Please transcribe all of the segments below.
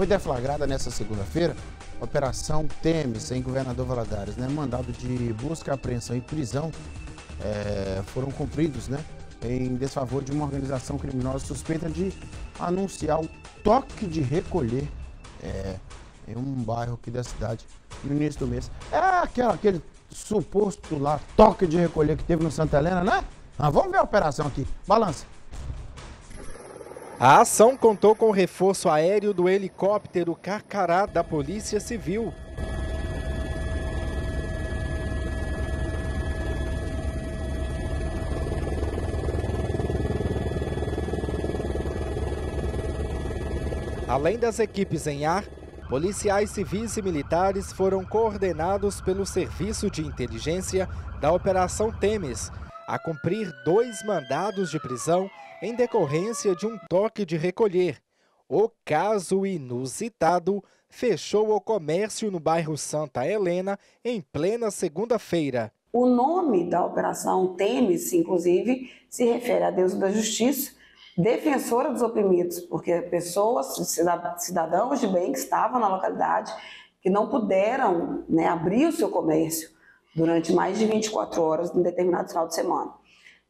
Foi deflagrada nesta segunda-feira Operação Temes em Governador Valadares, né? Mandado de busca, apreensão e prisão é, foram cumpridos, né? Em desfavor de uma organização criminosa suspeita de anunciar o toque de recolher é, em um bairro aqui da cidade no início do mês. É aquela, aquele suposto lá toque de recolher que teve no Santa Helena, né? Ah, vamos ver a operação aqui. Balança. A ação contou com o reforço aéreo do helicóptero Carcará da Polícia Civil. Além das equipes em ar, policiais civis e militares foram coordenados pelo Serviço de Inteligência da Operação Temes a cumprir dois mandados de prisão em decorrência de um toque de recolher. O caso inusitado fechou o comércio no bairro Santa Helena em plena segunda-feira. O nome da operação Temes, inclusive, se refere a Deus da Justiça, defensora dos oprimidos, porque pessoas, cidadãos de bem que estavam na localidade, que não puderam né, abrir o seu comércio durante mais de 24 horas em determinado final de semana.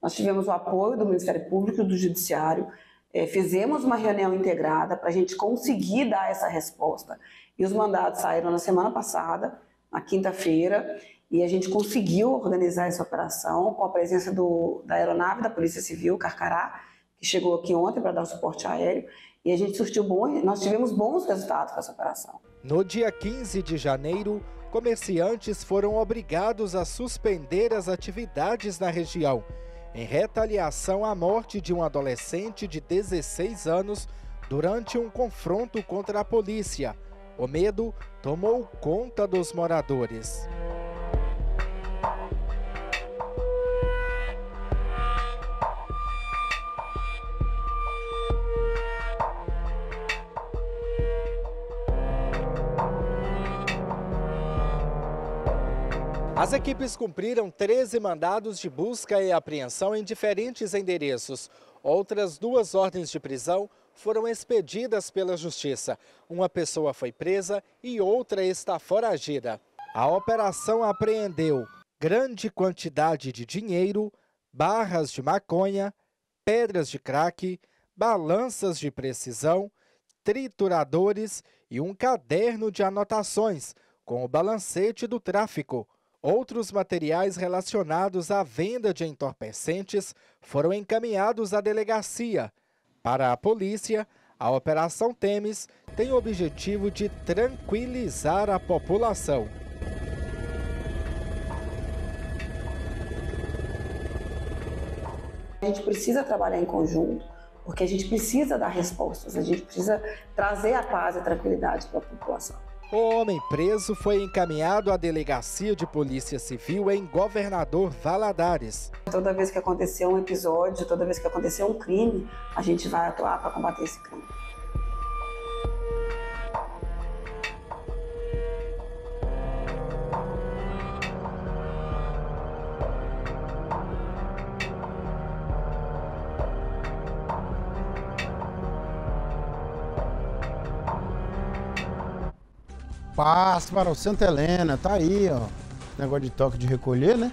Nós tivemos o apoio do Ministério Público e do Judiciário, é, fizemos uma reunião integrada para a gente conseguir dar essa resposta. E os mandados saíram na semana passada, na quinta-feira, e a gente conseguiu organizar essa operação com a presença do, da aeronave da Polícia Civil, Carcará, que chegou aqui ontem para dar suporte aéreo, e a gente surtiu bom, nós tivemos bons resultados com essa operação. No dia 15 de janeiro, comerciantes foram obrigados a suspender as atividades na região em retaliação à morte de um adolescente de 16 anos durante um confronto contra a polícia. O medo tomou conta dos moradores. As equipes cumpriram 13 mandados de busca e apreensão em diferentes endereços. Outras duas ordens de prisão foram expedidas pela Justiça. Uma pessoa foi presa e outra está foragida. A operação apreendeu grande quantidade de dinheiro, barras de maconha, pedras de crack, balanças de precisão, trituradores e um caderno de anotações com o balancete do tráfico. Outros materiais relacionados à venda de entorpecentes foram encaminhados à delegacia. Para a polícia, a Operação Temes tem o objetivo de tranquilizar a população. A gente precisa trabalhar em conjunto, porque a gente precisa dar respostas, a gente precisa trazer a paz e a tranquilidade para a população. O homem preso foi encaminhado à delegacia de polícia civil em Governador Valadares. Toda vez que acontecer um episódio, toda vez que acontecer um crime, a gente vai atuar para combater esse crime. Paz para o Santa Helena, tá aí, ó. Negócio de toque de recolher, né?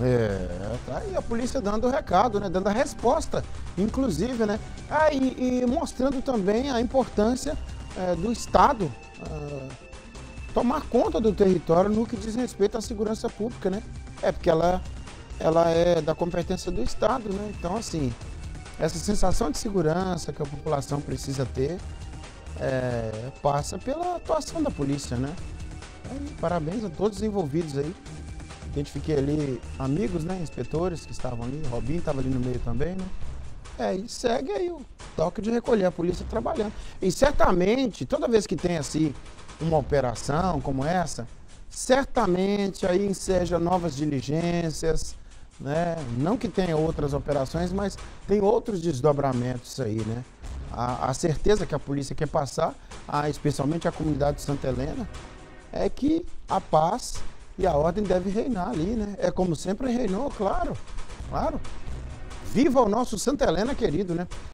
É, tá aí a polícia dando o recado, né? Dando a resposta, inclusive, né? Ah, e, e mostrando também a importância é, do Estado é, tomar conta do território no que diz respeito à segurança pública, né? É porque ela, ela é da competência do Estado, né? Então, assim, essa sensação de segurança que a população precisa ter é, passa pela atuação da polícia, né? Então, parabéns a todos os envolvidos aí. Identifiquei ali amigos, né? Inspetores que estavam ali. Robinho estava ali no meio também, né? É, e segue aí o toque de recolher, a polícia trabalhando. E certamente, toda vez que tem assim uma operação como essa, certamente aí enseja novas diligências, né? Não que tenha outras operações, mas tem outros desdobramentos aí, né? A, a certeza que a polícia quer passar, a, especialmente a comunidade de Santa Helena, é que a paz e a ordem deve reinar ali, né? É como sempre reinou, claro, claro. Viva o nosso Santa Helena querido, né?